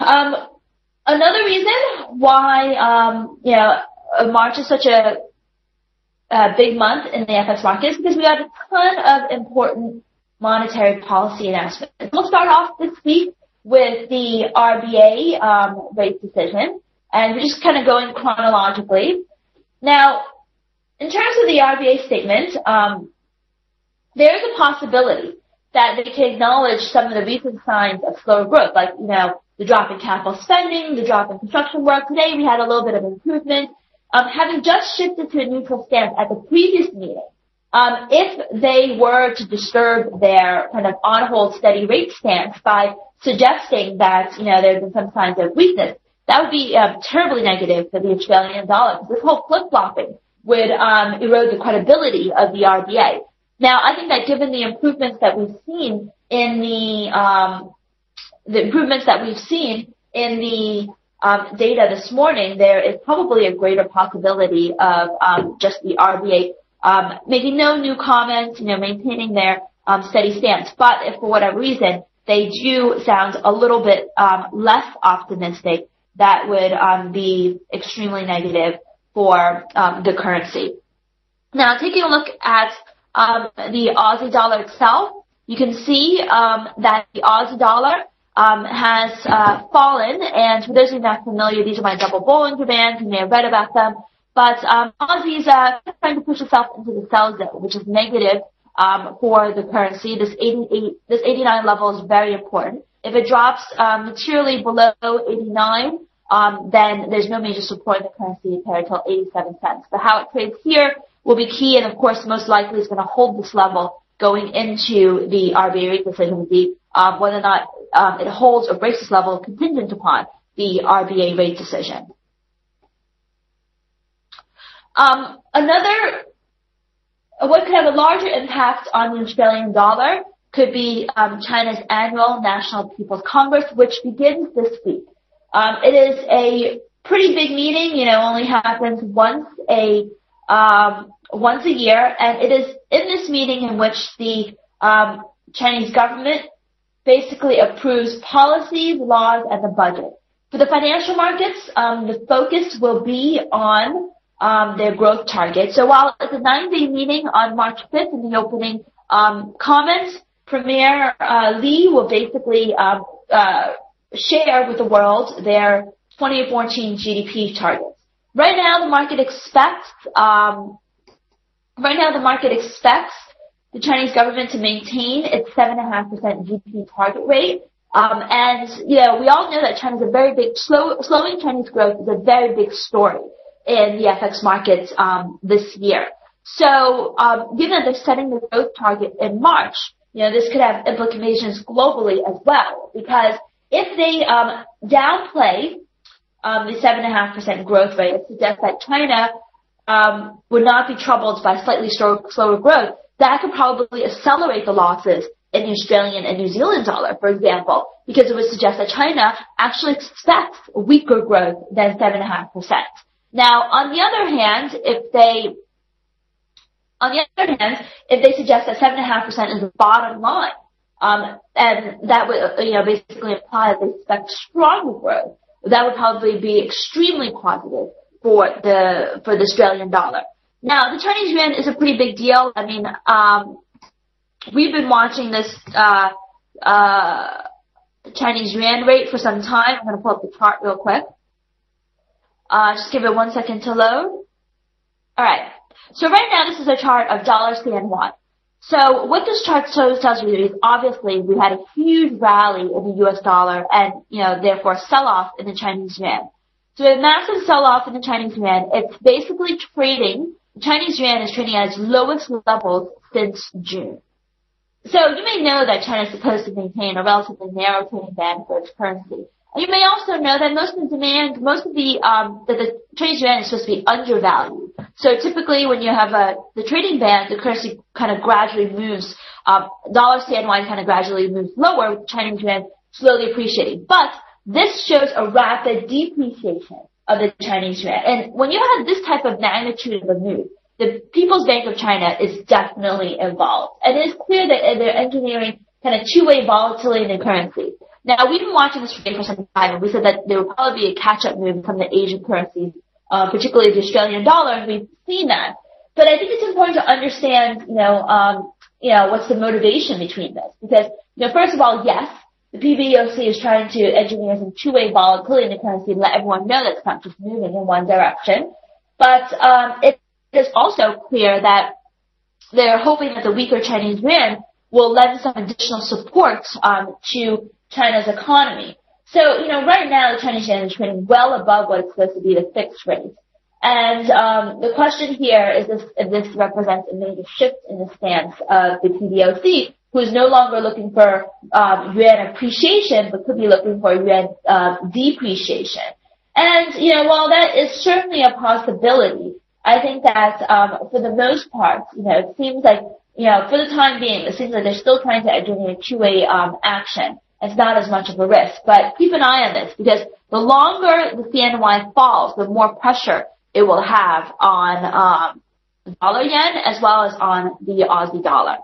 Um, another reason why um, you know March is such a, a big month in the FX market is because we have a ton of important monetary policy announcements. We'll start off this week with the RBA um, rate decision, and we're just kind of going chronologically. Now, in terms of the RBA statement, um, there's a possibility that they can acknowledge some of the recent signs of slower growth, like, you know, the drop in capital spending, the drop in construction work. Today we had a little bit of improvement. Um, having just shifted to a neutral stance at the previous meeting, um, if they were to disturb their kind of on hold steady rate stance by suggesting that, you know, there's been some signs of weakness, that would be um, terribly negative for the Australian dollar. This whole flip-flopping would um, erode the credibility of the RBA. Now, I think that given the improvements that we've seen in the um, the improvements that we've seen in the um, data this morning, there is probably a greater possibility of um, just the RBA um, making no new comments, you know, maintaining their um, steady stance. But if for whatever reason they do sound a little bit um, less optimistic, that would um, be extremely negative for the currency. Now, taking a look at the Aussie dollar itself, you can see that the Aussie dollar um, has uh, fallen. And for those of you not familiar, these are my double Bollinger Bands. You may have read about them. But um, Aussie's uh, trying to push itself into the sell zone, which is negative um, for the currency. This 88, this 89 level is very important. If it drops um, materially below 89, um, then there's no major support in the currency pair until 87 cents. But how it trades here will be key, and of course, most likely is going to hold this level going into the RBA rate decision. The um, whether or not um, it holds a breaks this level contingent upon the RBA rate decision. Um, another, what could have a larger impact on the Australian dollar could be um, China's annual National People's Congress, which begins this week. Um, it is a pretty big meeting, you know, only happens once a um, once a year, and it is in this meeting in which the um, Chinese government basically approves policies, laws, and the budget. For the financial markets, um, the focus will be on um, their growth target. So while it's a nine-day meeting on March 5th in the opening um, comments, Premier uh, Li will basically um, uh, share with the world their 2014 GDP targets. Right now, the market expects um, right now the market expects the Chinese government to maintain its 7.5% GDP target rate. Um, and, you know, we all know that China's a very big, slow, slowing Chinese growth is a very big story in the FX markets, um, this year. So, um, given that they're setting the growth target in March, you know, this could have implications globally as well, because if they, um, downplay, um, the 7.5% growth rate, it suggests that China, um, would not be troubled by slightly slower, slower growth that could probably accelerate the losses in the Australian and New Zealand dollar, for example, because it would suggest that China actually expects weaker growth than 7.5%. Now, on the other hand, if they, on the other hand, if they suggest that 7.5% is the bottom line, um, and that would, you know, basically imply that they expect stronger growth, that would probably be extremely positive for the, for the Australian dollar. Now, the Chinese yuan is a pretty big deal. I mean, um, we've been watching this uh, uh, Chinese yuan rate for some time. I'm going to pull up the chart real quick. Uh, just give it one second to load. All right. So right now, this is a chart of dollar CNY. So what this chart shows tells you is obviously we had a huge rally in the U.S. dollar and, you know, therefore sell-off in the Chinese yuan. So a massive sell-off in the Chinese yuan. It's basically trading Chinese yuan is trading at its lowest levels since June. So you may know that China is supposed to maintain a relatively narrow trading band for its currency. And you may also know that most of the demand, most of the, um, that the Chinese yuan is supposed to be undervalued. So typically when you have a, the trading band, the currency kind of gradually moves, um, dollar CNY kind of gradually moves lower with Chinese yuan slowly appreciating. But this shows a rapid depreciation of the Chinese yuan. And when you have this type of magnitude of a move, the People's Bank of China is definitely involved. And it is clear that they're engineering kind of two-way volatility in the currency. Now, we've been watching this trade for some time, and we said that there would probably be a catch-up move of the Asian currencies, uh, particularly the Australian dollar, and we've seen that. But I think it's important to understand, you know, um, you know, what's the motivation between this? Because, you know, first of all, yes, the PBOC is trying to engineer some two-way volatility in the currency and let everyone know that it's not just moving in one direction. But um, it is also clear that they're hoping that the weaker Chinese yuan will lend some additional support um, to China's economy. So, you know, right now the Chinese yuan is trading well above what it's supposed to be the fixed rate. And um, the question here is this, if this represents a major shift in the stance of the PBOC, who is no longer looking for um, yuan appreciation, but could be looking for yuan uh, depreciation. And you know, while that is certainly a possibility, I think that um, for the most part, you know, it seems like you know, for the time being, it seems like they're still trying to engineer two-way um, action. It's not as much of a risk, but keep an eye on this because the longer the CNY falls, the more pressure it will have on um, dollar yen as well as on the Aussie dollar.